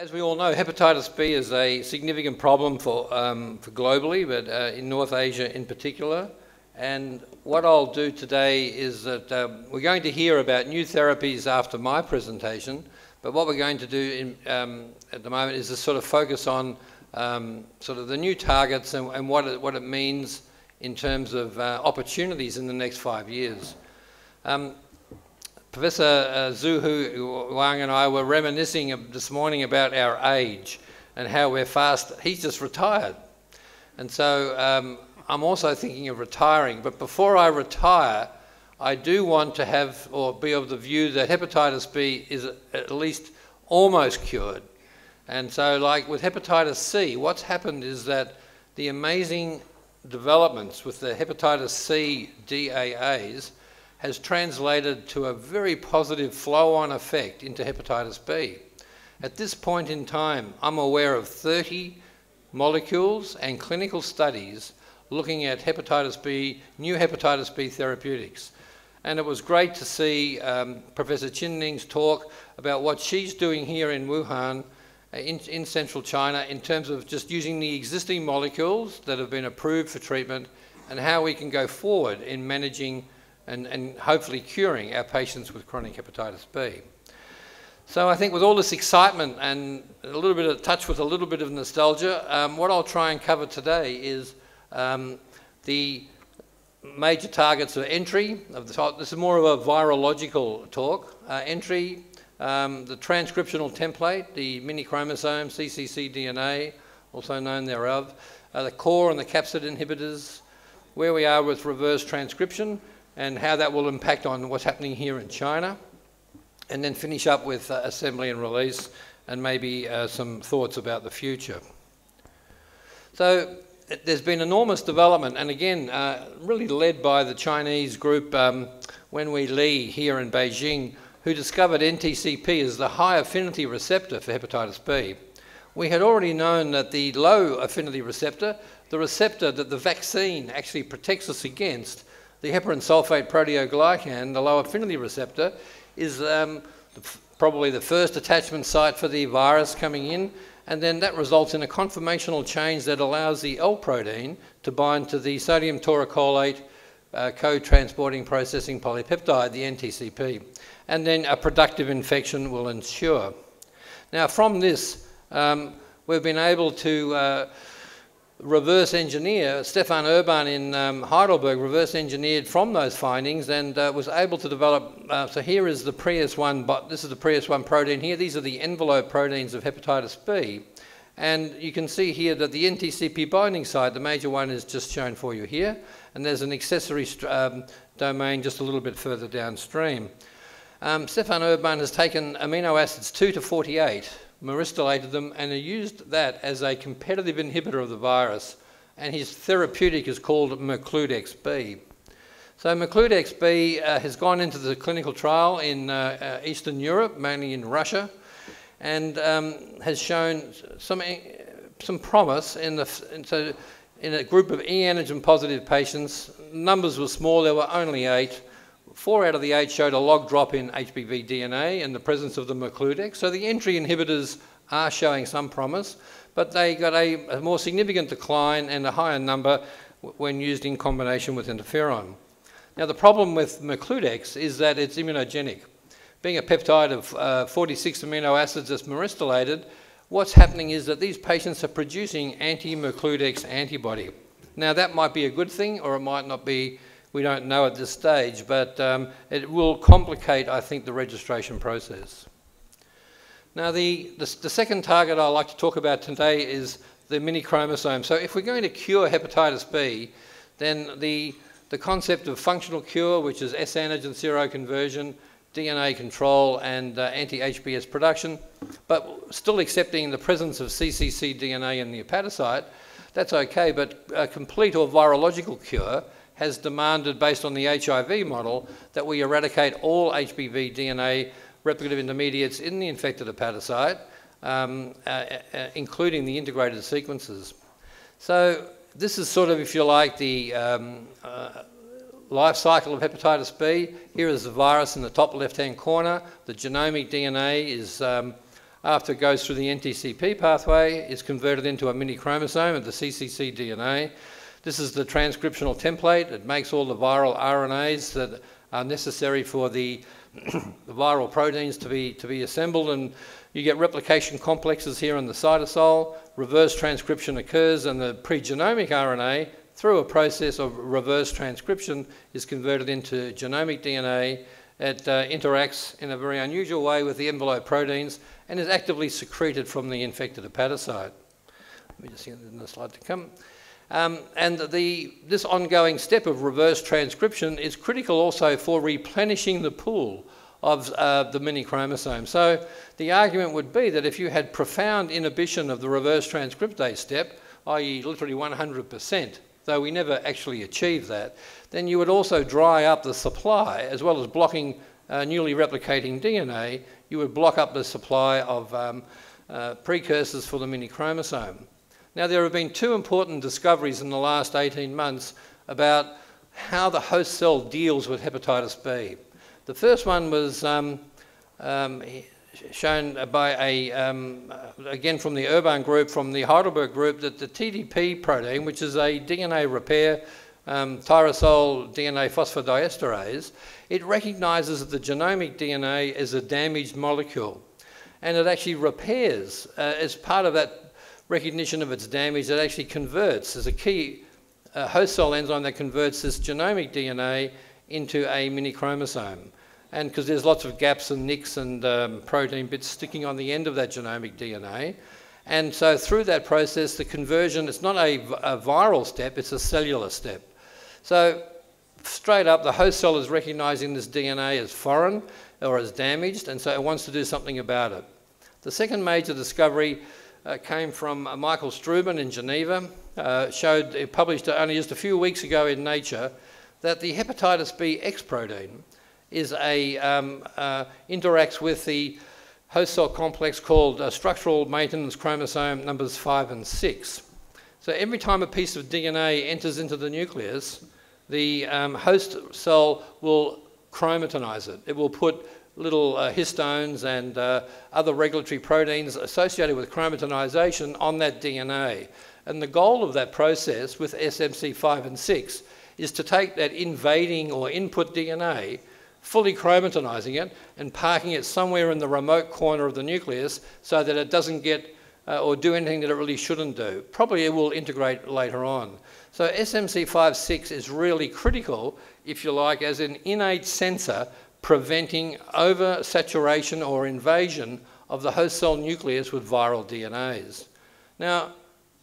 As we all know, hepatitis B is a significant problem for, um, for globally, but uh, in North Asia in particular. And what I'll do today is that uh, we're going to hear about new therapies after my presentation, but what we're going to do in, um, at the moment is to sort of focus on um, sort of the new targets and, and, what, it, what it means in terms of uh, opportunities in the next five years. Um, Professor uh, Zuhu Wang and I were reminiscing this morning about our age and how we're fast. He's just retired. And so um, I'm also thinking of retiring. But before I retire, I do want to have or be of the view that hepatitis B is at least almost cured. And so, like with hepatitis C, what's happened is that the amazing developments with the hepatitis C DAAs has translated to a very positive flow-on effect into hepatitis B. At this point in time, I'm aware of 30 molecules and clinical studies looking at hepatitis B, new hepatitis B therapeutics. And it was great to see um, Professor Qin Ning's talk about what she's doing here in Wuhan, uh, in, in central China, in terms of just using the existing molecules that have been approved for treatment and how we can go forward in managing and, and hopefully curing our patients with chronic hepatitis B. So I think with all this excitement and a little bit of touch with a little bit of nostalgia, um, what I'll try and cover today is um, the major targets of entry. Of the, this is more of a virological talk. Uh, entry, um, the transcriptional template, the mini chromosome, cccDNA, also known thereof, uh, the core and the capsid inhibitors, where we are with reverse transcription, and how that will impact on what's happening here in China. And then finish up with uh, assembly and release and maybe uh, some thoughts about the future. So there's been enormous development, and again, uh, really led by the Chinese group um, Wenwei Li here in Beijing, who discovered NTCP as the high affinity receptor for hepatitis B. We had already known that the low affinity receptor, the receptor that the vaccine actually protects us against, the heparan sulfate proteoglycan, the low affinity receptor, is um, probably the first attachment site for the virus coming in, and then that results in a conformational change that allows the L protein to bind to the sodium taurocholate uh, co-transporting processing polypeptide, the NTCP, and then a productive infection will ensure. Now from this, um, we've been able to uh, reverse engineer, Stefan Urban in um, Heidelberg reverse engineered from those findings and uh, was able to develop, uh, so here is the Prius1, but this is the Prius1 protein here, these are the envelope proteins of hepatitis B. And you can see here that the NTCP binding site, the major one is just shown for you here, and there's an accessory um, domain just a little bit further downstream. Um, Stefan Urban has taken amino acids 2 to 48 myristylated them and used that as a competitive inhibitor of the virus. And his therapeutic is called Mercludex B. So Mercludex B uh, has gone into the clinical trial in uh, uh, Eastern Europe, mainly in Russia, and um, has shown some, some promise in, the, so in a group of e antigen positive patients. Numbers were small, there were only eight, Four out of the eight showed a log drop in HBV DNA in the presence of the Mercludex. So the entry inhibitors are showing some promise, but they got a, a more significant decline and a higher number when used in combination with interferon. Now the problem with Mercludex is that it's immunogenic. Being a peptide of uh, 46 amino acids that's myristylated, what's happening is that these patients are producing anti-Mercludex antibody. Now that might be a good thing or it might not be we don't know at this stage, but um, it will complicate, I think, the registration process. Now, the, the, the, second target I'd like to talk about today is the mini chromosome. So if we're going to cure hepatitis B, then the, the concept of functional cure, which is S antigen seroconversion, DNA control, and uh, anti-HBs production, but still accepting the presence of cccDNA in the hepatocyte, that's okay, but a complete or virological cure has demanded, based on the HIV model, that we eradicate all HBV DNA replicative intermediates in the infected hepatocyte, um, uh, uh, including the integrated sequences. So this is sort of, if you like, the um, uh, life cycle of hepatitis B. Here is the virus in the top left-hand corner. The genomic DNA is um, after it goes through the NTCP pathway, is converted into a mini chromosome of the CCC DNA. This is the transcriptional template. It makes all the viral RNAs that are necessary for the, the viral proteins to be, to be assembled and you get replication complexes here in the cytosol, reverse transcription occurs and the pregenomic RNA through a process of reverse transcription is converted into genomic DNA. It uh, interacts in a very unusual way with the envelope proteins and is actively secreted from the infected hepatocyte. Let me just see in the slide to come. Um, and the, this ongoing step of reverse transcription is critical also for replenishing the pool of uh, the mini chromosome. So the argument would be that if you had profound inhibition of the reverse transcriptase step, i.e. literally 100%, though we never actually achieve that, then you would also dry up the supply as well as blocking uh, newly replicating DNA, you would block up the supply of um, uh, precursors for the mini chromosome. Now, there have been two important discoveries in the last 18 months about how the host cell deals with hepatitis B. The first one was um, um, shown by a, um, again from the Urban group, from the Heidelberg group, that the TDP protein, which is a DNA repair um, tyrosol DNA phosphodiesterase, it recognises that the genomic DNA is a damaged molecule. And it actually repairs, uh, as part of that recognition of its damage, it actually converts as a key host cell enzyme that converts this genomic DNA into a mini chromosome. And because there's lots of gaps and nicks and um, protein bits sticking on the end of that genomic DNA. And so through that process, the conversion, it's not a, a viral step, it's a cellular step. So straight up, the host cell is recognizing this DNA as foreign or as damaged, and so it wants to do something about it. The second major discovery uh, came from uh, Michael Strubin in Geneva, uh, showed, it published only just a few weeks ago in Nature, that the hepatitis B X protein is a, um, uh, interacts with the host cell complex called uh, structural maintenance chromosome numbers 5 and 6. So every time a piece of DNA enters into the nucleus, the um, host cell will chromatinize it. It will put little uh, histones and uh, other regulatory proteins associated with chromatinization on that DNA. And the goal of that process with SMC5 and 6 is to take that invading or input DNA, fully chromatinizing it and parking it somewhere in the remote corner of the nucleus so that it doesn't get uh, or do anything that it really shouldn't do. Probably it will integrate later on. So SMC5-6 is really critical, if you like, as an innate sensor preventing oversaturation or invasion of the host cell nucleus with viral DNAs. Now,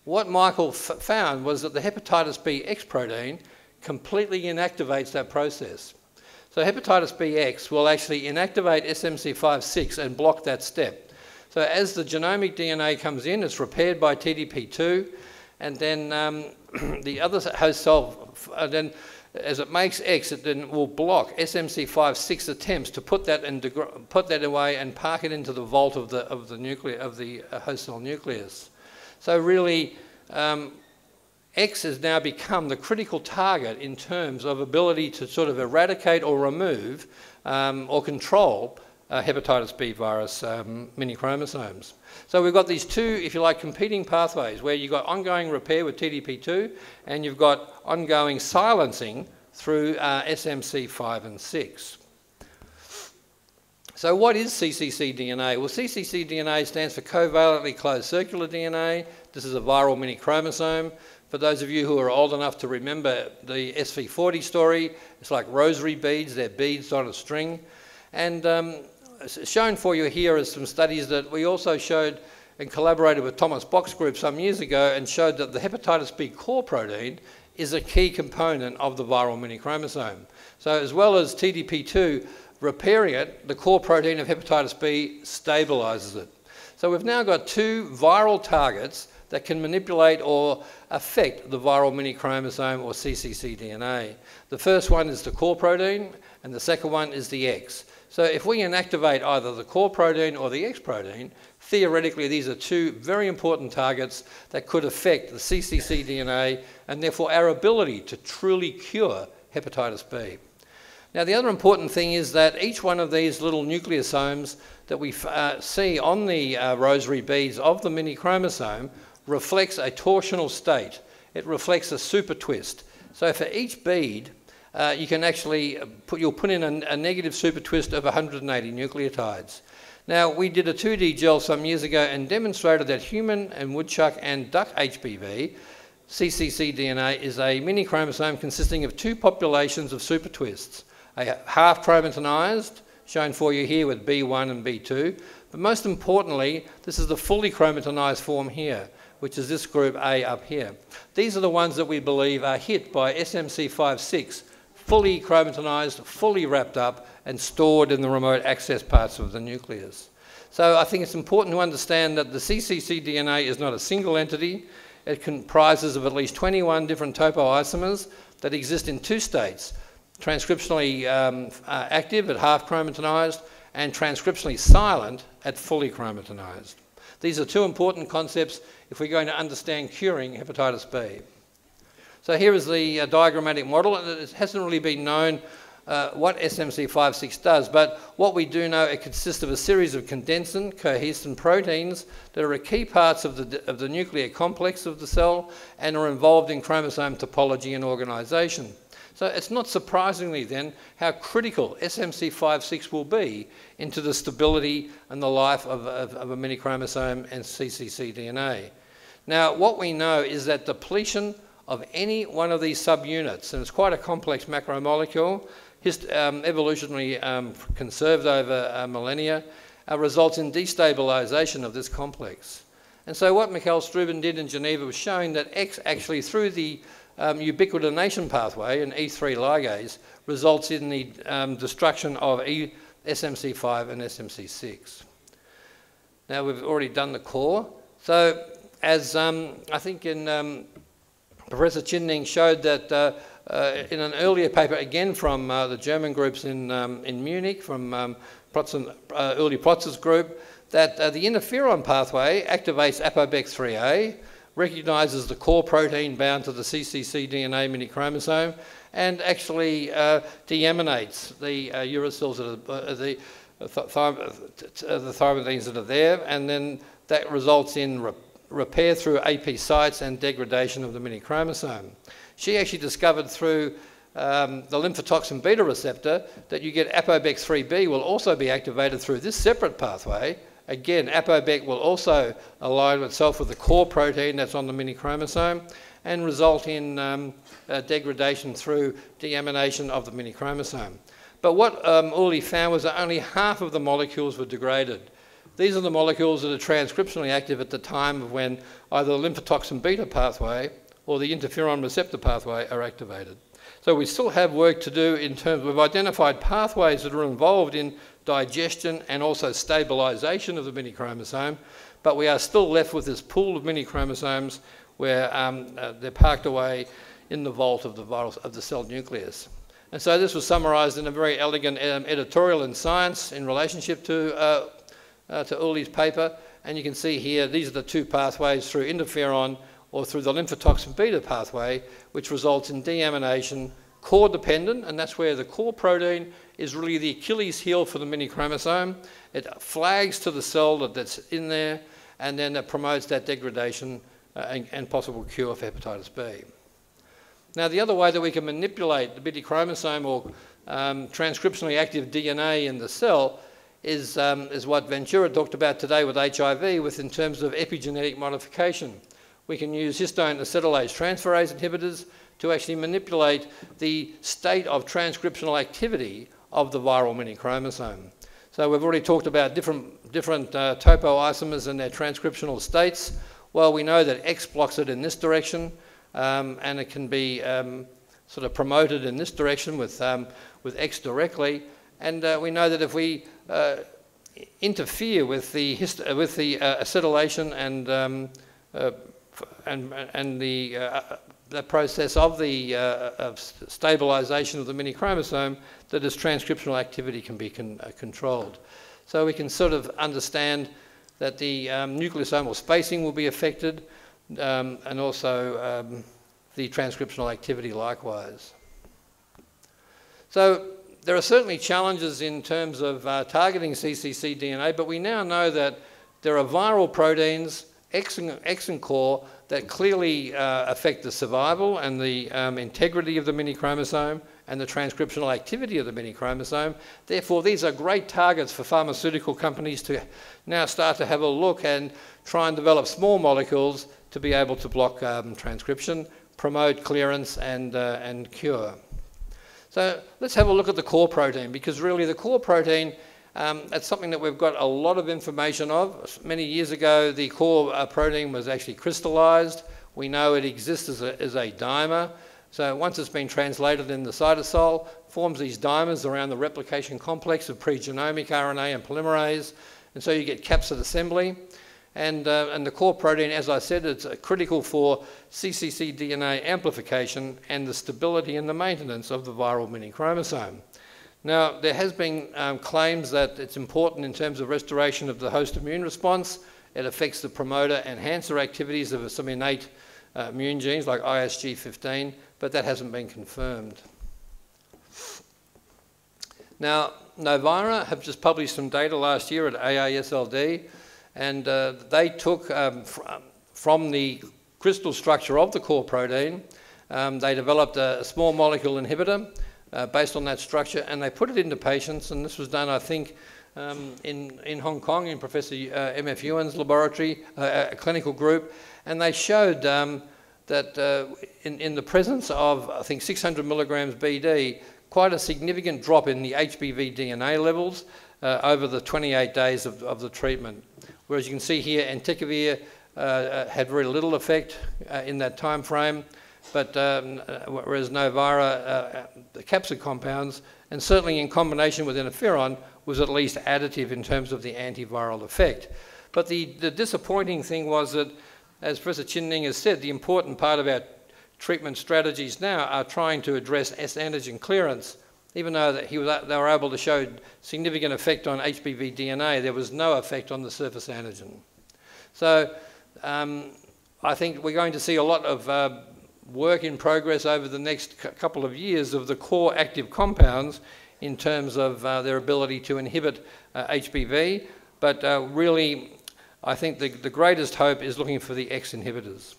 what Michael found was that the hepatitis B X protein completely inactivates that process. So hepatitis BX will actually inactivate SMC5-6 and block that step. So as the genomic DNA comes in, it's repaired by TDP2, and then um, the other host cell, uh, then as it makes X, it then will block SMC5 six attempts to put that in put that away and park it into the vault of the of the nuclear of the uh, host cell nucleus. So really, um, X has now become the critical target in terms of ability to sort of eradicate or remove um, or control uh, hepatitis B virus um, mini chromosomes. So we've got these two, if you like, competing pathways where you've got ongoing repair with TDP2 and you've got ongoing silencing through uh, SMC5 and 6. So what is CCC-DNA? Well, CCC-DNA stands for covalently closed circular DNA. This is a viral mini chromosome. For those of you who are old enough to remember the SV40 story, it's like rosary beads, they're beads on a string. And um, shown for you here are some studies that we also showed and collaborated with Thomas Box group some years ago and showed that the hepatitis B core protein is a key component of the viral mini chromosome. So as well as TDP2 repairing it, the core protein of hepatitis B stabilizes it. So we've now got two viral targets that can manipulate or affect the viral mini chromosome or cccDNA. The first one is the core protein and the second one is the X. So if we inactivate either the core protein or the X protein, theoretically these are two very important targets that could affect the cccDNA and therefore our ability to truly cure hepatitis B. Now, the other important thing is that each one of these little nucleosomes that we uh, see on the uh, rosary beads of the mini chromosome reflects a torsional state. It reflects a super twist. So for each bead, uh, you can actually put, you'll put in a, a negative super twist of 180 nucleotides. Now, we did a 2D gel some years ago and demonstrated that human and woodchuck and duck HPV, CCC DNA, is a mini chromosome consisting of two populations of super twists, a half chromatinized, shown for you here with B1 and B2, but most importantly, this is the fully chromatinized form here, which is this group A up here. These are the ones that we believe are hit by SMC56, fully chromatinized, fully wrapped up, and stored in the remote access parts of the nucleus. So I think it's important to understand that the CCC DNA is not a single entity. It comprises of at least 21 different topoisomers that exist in two states, transcriptionally um, uh, active at half chromatinized and transcriptionally silent at fully chromatinized. These are two important concepts if we're going to understand curing hepatitis B. So here is the uh, diagrammatic model, and it hasn't really been known uh, what SMC56 does, but what we do know, it consists of a series of condensin, cohesin proteins that are key parts of the, of the nuclear complex of the cell and are involved in chromosome topology and organisation. So it's not surprisingly then how critical SMC56 will be into the stability and the life of, of, of a mini chromosome and CCC DNA. Now, what we know is that depletion of any one of these subunits, and it's quite a complex macromolecule, hist um, evolutionarily um, conserved over uh, millennia, uh, results in destabilization of this complex. And so what Michael Strubin did in Geneva was showing that X actually through the um, ubiquitination pathway, an E3 ligase, results in the um, destruction of e SMC5 and SMC6. Now we've already done the core. So as um, I think in um, Professor Chinning showed that uh, uh, in an earlier paper, again from uh, the German groups in, um, in Munich, from um, Protzen, uh, early Protzer's group, that uh, the interferon pathway activates ApoBec3A, recognizes the core protein bound to the CCC DNA mini chromosome, and actually uh, deaminates the uh, uracils, that are, the, the thymidines that are there, and then that results in repair through AP sites and degradation of the mini chromosome. She actually discovered through um, the lymphotoxin beta receptor that you get ApoBec3B will also be activated through this separate pathway. Again, ApoBec will also align itself with the core protein that's on the mini chromosome and result in um, uh, degradation through deamination of the mini chromosome. But what um, Uli found was that only half of the molecules were degraded. These are the molecules that are transcriptionally active at the time of when either the lymphotoxin beta pathway or the interferon receptor pathway are activated. So we still have work to do in terms of identified pathways that are involved in digestion and also stabilisation of the mini chromosome, but we are still left with this pool of mini chromosomes where um, uh, they're parked away in the vault of the, virus, of the cell nucleus. And so this was summarised in a very elegant um, editorial in Science in relationship to uh, uh, to Uli's paper. And you can see here, these are the two pathways through interferon or through the lymphotoxin beta pathway, which results in deamination, core dependent, and that's where the core protein is really the Achilles heel for the mini chromosome. It flags to the cell that that's in there, and then it promotes that degradation uh, and, and, possible cure for hepatitis B. Now, the other way that we can manipulate the mini chromosome or um, transcriptionally active DNA in the cell is, um, is what Ventura talked about today with HIV with in terms of epigenetic modification. We can use histone acetylase transferase inhibitors to actually manipulate the state of transcriptional activity of the viral mini chromosome. So we've already talked about different, different uh, topoisomers and their transcriptional states. Well, we know that X blocks it in this direction, um, and it can be um, sort of promoted in this direction with, um, with X directly. And uh, we know that if we uh, interfere with the, uh, with the uh, acetylation and, um, uh, and, and the, the process of the of stabilization of the mini chromosome, that its transcriptional activity can be con controlled. So we can sort of understand that the um, nucleosomal spacing will be affected um, and also um, the transcriptional activity likewise. So there are certainly challenges in terms of uh, targeting cccDNA, but we now know that there are viral proteins, exon, exon core, that clearly uh, affect the survival and the um, integrity of the mini chromosome and the transcriptional activity of the mini chromosome. Therefore, these are great targets for pharmaceutical companies to now start to have a look and try and develop small molecules to be able to block um, transcription, promote clearance, and, uh, and cure. So let's have a look at the core protein because really the core protein um, that's something that we've got a lot of information of. Many years ago, the core uh, protein was actually crystallized. We know it exists as a, as a dimer. So once it's been translated in the cytosol, forms these dimers around the replication complex of pregenomic RNA and polymerase. And so you get capsid assembly. And, uh, and the core protein, as I said, it's uh, critical for cccDNA amplification and the stability and the maintenance of the viral mini chromosome. Now, there has been um, claims that it's important in terms of restoration of the host immune response. It affects the promoter enhancer activities of some innate uh, immune genes like ISG15, but that hasn't been confirmed. Now, Novira have just published some data last year at AASLD, and uh, they took um, fr from the crystal structure of the core protein, um, they developed a small molecule inhibitor uh, based on that structure, and they put it into patients, and this was done, I think, um, in, in Hong Kong in Professor uh, M.F. Yuan's laboratory, uh, a clinical group, and they showed um, that uh, in, in the presence of, I think, 600 milligrams BD, quite a significant drop in the HBV DNA levels uh, over the 28 days of, of the treatment. Whereas you can see here, entecavir uh, had very little effect in that time frame but um, uh, whereas Novara, uh, the capsid compounds, and certainly in combination with interferon, was at least additive in terms of the antiviral effect. But the, the disappointing thing was that, as Professor Chin Ning has said, the important part of our treatment strategies now are trying to address S antigen clearance. Even though that he was, they were able to show significant effect on HBV DNA, there was no effect on the surface antigen. So um, I think we're going to see a lot of uh, work in progress over the next couple of years of the core active compounds in terms of uh, their ability to inhibit uh, HBV. But uh, really, I think the, the greatest hope is looking for the X inhibitors.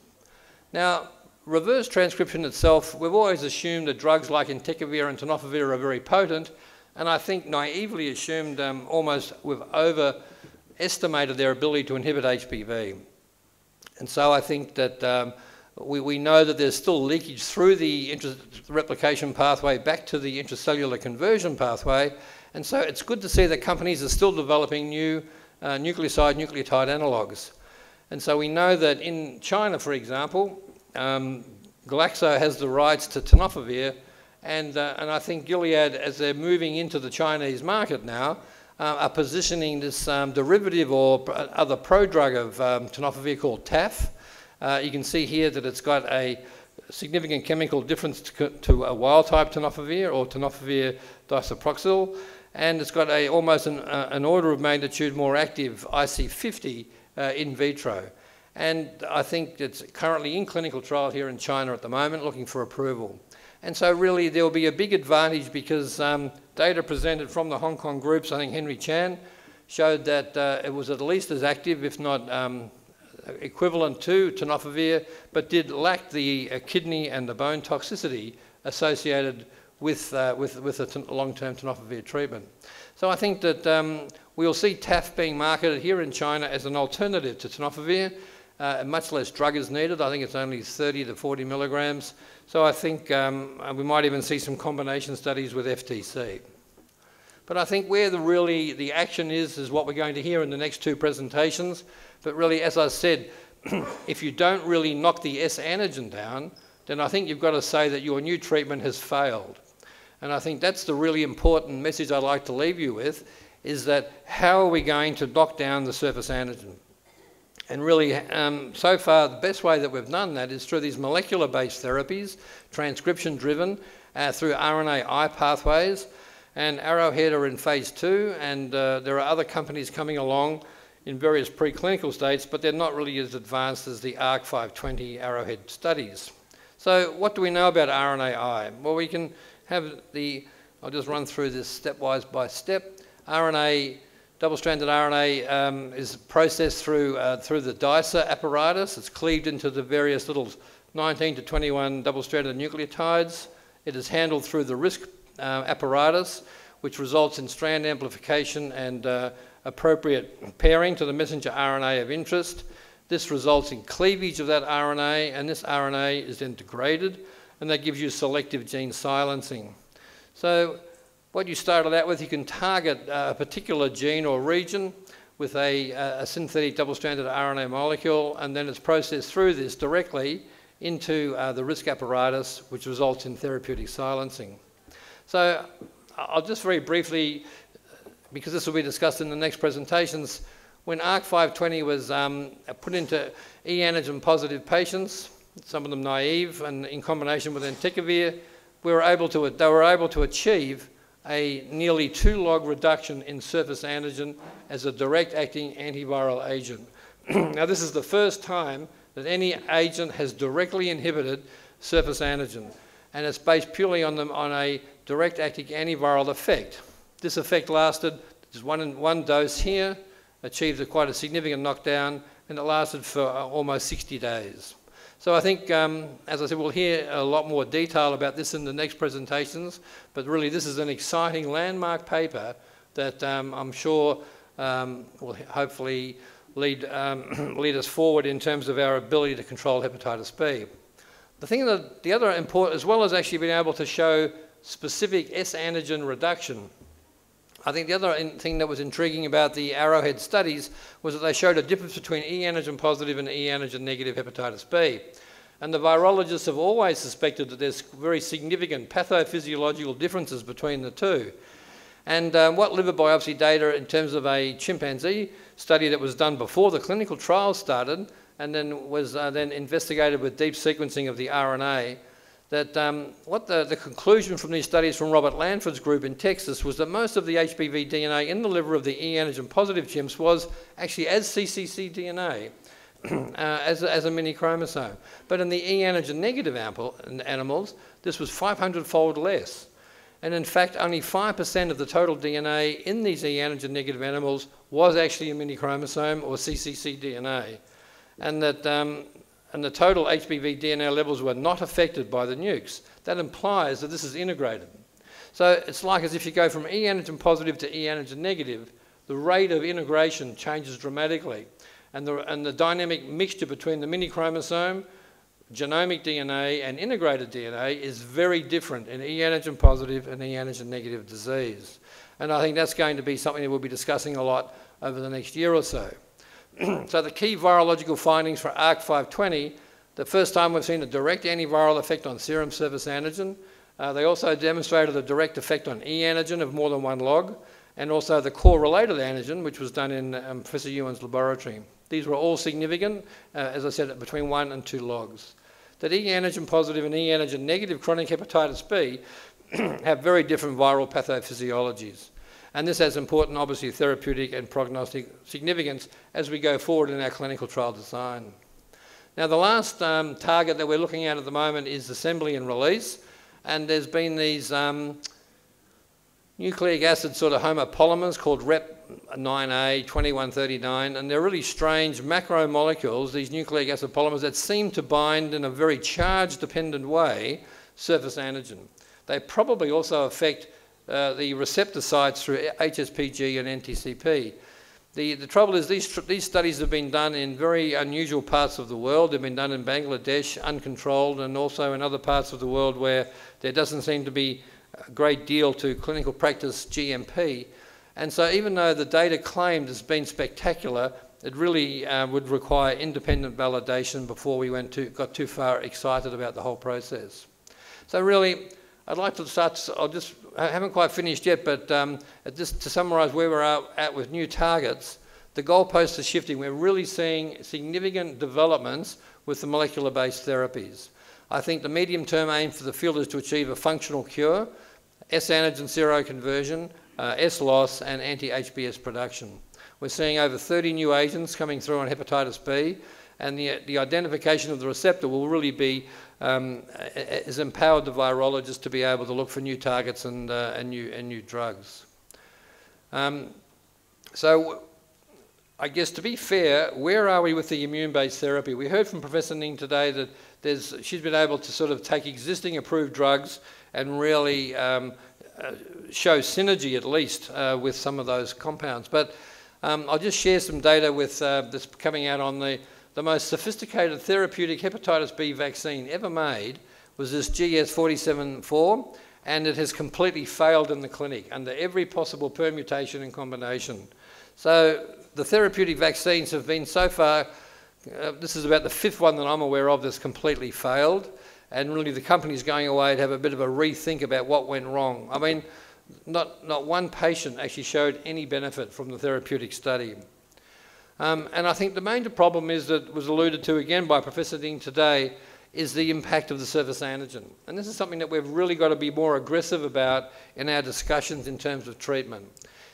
Now, reverse transcription itself, we've always assumed that drugs like entecavir and tenofovir are very potent, and I think naively assumed um, almost we've overestimated their ability to inhibit HPV. And so I think that um, we, we know that there's still leakage through the replication pathway back to the intracellular conversion pathway. And so it's good to see that companies are still developing new uh, nucleoside nucleotide analogues. And so we know that in China, for example, um, Glaxo has the rights to tenofovir, and, uh, and I think Gilead, as they're moving into the Chinese market now, uh, are positioning this um, derivative or other prodrug of um, tenofovir called TAF, uh, you can see here that it's got a significant chemical difference to, to a wild-type tenofovir or tenofovir disoproxil, and it's got a, almost an, uh, an order of magnitude more active IC50 uh, in vitro. And I think it's currently in clinical trial here in China at the moment, looking for approval. And so really there will be a big advantage because um, data presented from the Hong Kong groups, I think Henry Chan, showed that uh, it was at least as active, if not um, equivalent to tenofovir, but did lack the uh, kidney and the bone toxicity associated with, uh, with, with a long-term tenofovir treatment. So I think that um, we'll see TAF being marketed here in China as an alternative to tenofovir. Uh, much less drug is needed. I think it's only 30 to 40 milligrams. So I think um, we might even see some combination studies with FTC. But I think where the really the action is is what we're going to hear in the next two presentations. But really, as I said, if you don't really knock the S antigen down, then I think you've got to say that your new treatment has failed. And I think that's the really important message I'd like to leave you with, is that how are we going to knock down the surface antigen? And really, um, so far, the best way that we've done that is through these molecular-based therapies, transcription-driven, uh, through RNAi pathways, and Arrowhead are in phase two, and uh, there are other companies coming along in various preclinical states, but they're not really as advanced as the ARC520 Arrowhead studies. So what do we know about RNAi? Well, we can have the I'll just run through this stepwise by step. RNA, double-stranded RNA um, is processed through, uh, through the DICER apparatus. It's cleaved into the various little 19 to 21 double-stranded nucleotides. It is handled through the RISC uh, apparatus, which results in strand amplification and uh, appropriate pairing to the messenger RNA of interest. This results in cleavage of that RNA, and this RNA is then degraded, and that gives you selective gene silencing. So what you started out with, you can target a particular gene or region with a, a synthetic double-stranded RNA molecule, and then it's processed through this directly into uh, the RISC apparatus, which results in therapeutic silencing. So I'll just very briefly, because this will be discussed in the next presentations, when ARC520 was um, put into e-antigen positive patients, some of them naive, and in combination with entecavir, we were able to, they were able to achieve a nearly two log reduction in surface antigen as a direct acting antiviral agent. now this is the first time that any agent has directly inhibited surface antigen and it's based purely on, the, on a direct acting antiviral effect. This effect lasted just one, one dose here, achieved a quite a significant knockdown, and it lasted for uh, almost 60 days. So I think, um, as I said, we'll hear a lot more detail about this in the next presentations, but really this is an exciting landmark paper that um, I'm sure um, will hopefully lead, um, lead us forward in terms of our ability to control hepatitis B. The thing that the other important, as well as actually being able to show specific S antigen reduction, I think the other thing that was intriguing about the Arrowhead studies was that they showed a difference between E antigen positive and E antigen negative hepatitis B. And the virologists have always suspected that there's very significant pathophysiological differences between the two. And um, what liver biopsy data in terms of a chimpanzee study that was done before the clinical trial started and then was uh, then investigated with deep sequencing of the RNA, that um, what the, the conclusion from these studies from Robert Lanford's group in Texas was that most of the HBV DNA in the liver of the E antigen positive chimps was actually as CCC DNA. uh, as, a, as a mini chromosome. But in the E antigen negative animals, this was 500 fold less. And in fact, only 5% of the total DNA in these E antigen negative animals was actually a mini chromosome or CCC DNA and that um, and the total HBV DNA levels were not affected by the nukes. That implies that this is integrated. So it's like as if you go from E antigen positive to E antigen negative, the rate of integration changes dramatically. And the, and the dynamic mixture between the mini chromosome, genomic DNA, and integrated DNA is very different in E antigen positive and E antigen negative disease. And I think that's going to be something that we'll be discussing a lot over the next year or so. so the key virological findings for ARC520, the first time we've seen a direct antiviral effect on serum surface antigen. Uh, they also demonstrated a direct effect on E antigen of more than one log, and also the core-related antigen, which was done in um, Professor Ewan's laboratory. These were all significant, uh, as I said, between one and two logs. That E antigen positive and E antigen negative chronic hepatitis B have very different viral pathophysiologies. And this has important, obviously, therapeutic and prognostic significance as we go forward in our clinical trial design. Now, the last um, target that we're looking at at the moment is assembly and release. And there's been these um, nucleic acid sort of homopolymers called REP9A 2139, and they're really strange macromolecules, these nucleic acid polymers that seem to bind in a very charge dependent way surface antigen. They probably also affect uh, the receptor sites through HSPG and NTCP. The, the trouble is these, these studies have been done in very unusual parts of the world. They've been done in Bangladesh, uncontrolled, and also in other parts of the world where there doesn't seem to be a great deal to clinical practice GMP. And so even though the data claimed has been spectacular, it really uh, would require independent validation before we went too, got too far excited about the whole process. So really, I'd like to start, I'll just, I haven't quite finished yet, but um, just to summarise where we're at with new targets, the goalposts are shifting. We're really seeing significant developments with the molecular-based therapies. I think the medium-term aim for the field is to achieve a functional cure, S-antigen seroconversion, uh, S-loss, and anti-HBs production. We're seeing over 30 new agents coming through on hepatitis B, and the, the identification of the receptor will really be um, has empowered the virologist to be able to look for new targets and, uh, and, new, and new drugs. Um, so I guess to be fair, where are we with the immune-based therapy? We heard from Professor Ning today that there's, she's been able to sort of take existing approved drugs and really um, uh, show synergy at least uh, with some of those compounds. But um, I'll just share some data with uh, that's coming out on the, the most sophisticated therapeutic hepatitis B vaccine ever made was this GS474 and it has completely failed in the clinic under every possible permutation and combination. So the therapeutic vaccines have been so far, uh, this is about the fifth one that I'm aware of that's completely failed and really the company's going away to have a bit of a rethink about what went wrong. I mean, not, not one patient actually showed any benefit from the therapeutic study. Um, and I think the major problem is that was alluded to again by Professor Ding today is the impact of the surface antigen. And this is something that we've really got to be more aggressive about in our discussions in terms of treatment.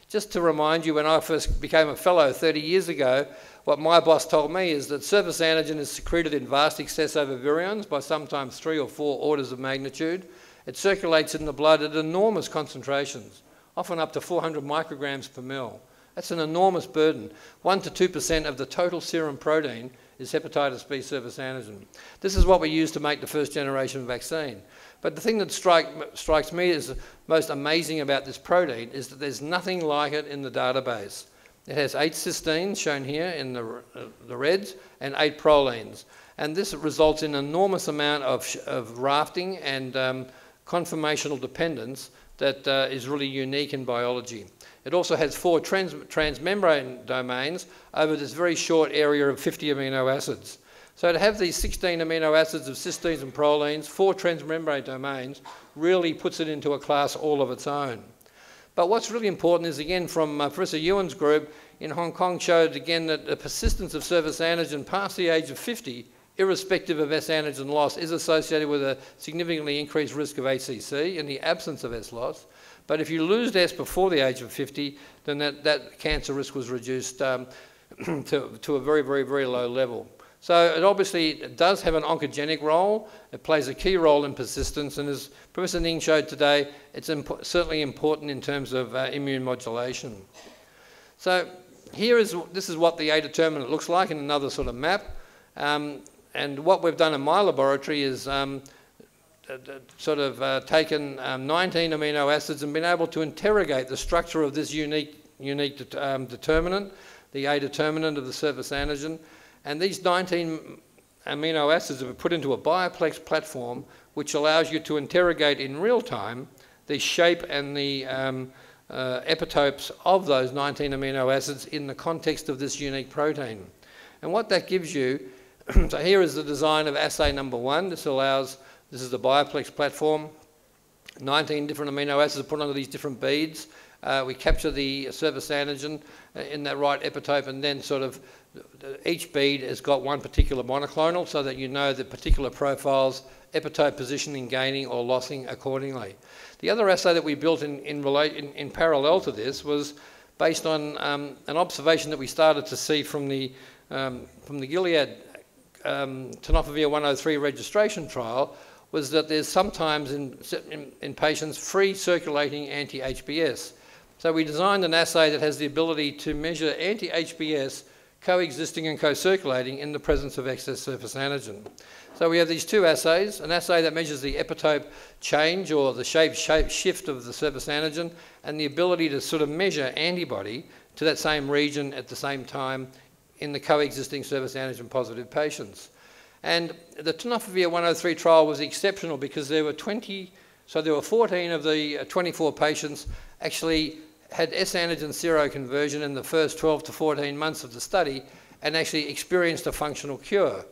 Just to remind you, when I first became a fellow 30 years ago, what my boss told me is that surface antigen is secreted in vast excess over virions by sometimes three or four orders of magnitude. It circulates in the blood at enormous concentrations, often up to 400 micrograms per mil. That's an enormous burden. 1 to 2% of the total serum protein is hepatitis B surface antigen. This is what we use to make the first generation vaccine. But the thing that strike, strikes me as most amazing about this protein is that there's nothing like it in the database. It has eight cysteines shown here in the, uh, the reds and eight prolines. And this results in an enormous amount of, of rafting and um, conformational dependence that uh, is really unique in biology. It also has four trans transmembrane domains over this very short area of 50 amino acids. So to have these 16 amino acids of cysteines and prolines, four transmembrane domains, really puts it into a class all of its own. But what's really important is, again, from uh, Professor Yuan's group in Hong Kong showed, again, that the persistence of surface antigen past the age of 50, irrespective of S antigen loss, is associated with a significantly increased risk of ACC in the absence of S loss. But if you lose S before the age of 50, then that, that cancer risk was reduced um, to, to a very, very, very low level. So it obviously does have an oncogenic role. It plays a key role in persistence, and as Professor Ning showed today, it's certainly important in terms of uh, immune modulation. So here is this is what the A determinant looks like in another sort of map. Um, and what we've done in my laboratory is um, sort of uh, taken um, 19 amino acids and been able to interrogate the structure of this unique, unique det um, determinant, the A determinant of the surface antigen, and these 19 amino acids have been put into a bioplex platform which allows you to interrogate in real time the shape and the um, uh, epitopes of those 19 amino acids in the context of this unique protein. And what that gives you, so here is the design of assay number one. This allows, this is the bioplex platform, 19 different amino acids are put onto these different beads. Uh, we capture the surface antigen uh, in that right epitope and then sort of each bead has got one particular monoclonal so that you know the particular profiles, epitope positioning, gaining or lossing accordingly. The other assay that we built in, in, in, in parallel to this was based on um, an observation that we started to see from the, um, from the Gilead um, tenofovir 103 registration trial was that there's sometimes in, in, in patients free circulating anti-HBs. So we designed an assay that has the ability to measure anti-HBs coexisting and co-circulating in the presence of excess surface antigen. So we have these two assays, an assay that measures the epitope change or the shape, shape shift of the surface antigen and the ability to sort of measure antibody to that same region at the same time in the coexisting surface antigen positive patients. And the tenofovir 103 trial was exceptional because there were 20, so there were 14 of the uh, 24 patients actually had S antigen seroconversion in the first 12 to 14 months of the study and actually experienced a functional cure.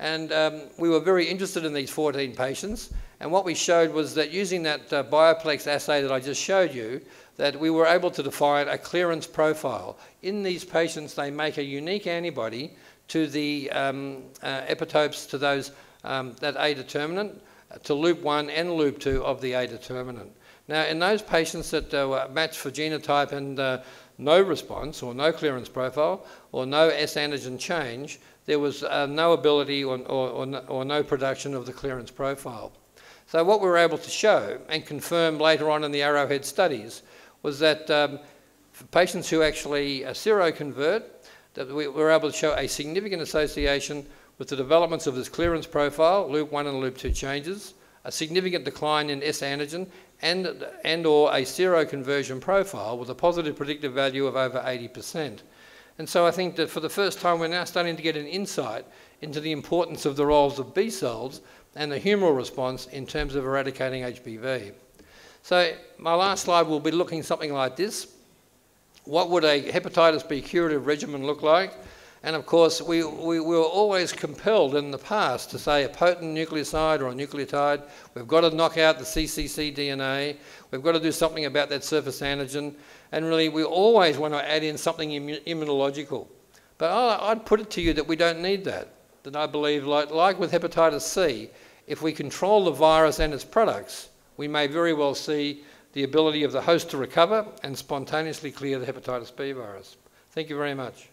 And um, we were very interested in these 14 patients. And what we showed was that using that uh, Bioplex assay that I just showed you, that we were able to define a clearance profile. In these patients, they make a unique antibody to the um, uh, epitopes to those, um, that A determinant, uh, to loop 1 and loop 2 of the A determinant. Now, in those patients that uh, were matched for genotype and uh, no response or no clearance profile or no S antigen change, there was uh, no ability or, or, or, no, or no production of the clearance profile. So what we were able to show and confirm later on in the Arrowhead studies was that um, for patients who actually uh, seroconvert, that we were able to show a significant association with the developments of this clearance profile, loop 1 and loop 2 changes, a significant decline in S antigen, and, and or a seroconversion profile with a positive predictive value of over 80%. And so I think that for the first time we're now starting to get an insight into the importance of the roles of B cells and the humoral response in terms of eradicating HBV. So my last slide will be looking something like this. What would a hepatitis B curative regimen look like? And of course, we, we, we, were always compelled in the past to say a potent nucleoside or a nucleotide, we've got to knock out the CCC DNA, we've got to do something about that surface antigen, and really we always want to add in something immunological. But I'd put it to you that we don't need that. That I believe, like, like with hepatitis C, if we control the virus and its products, we may very well see the ability of the host to recover and spontaneously clear the hepatitis B virus. Thank you very much.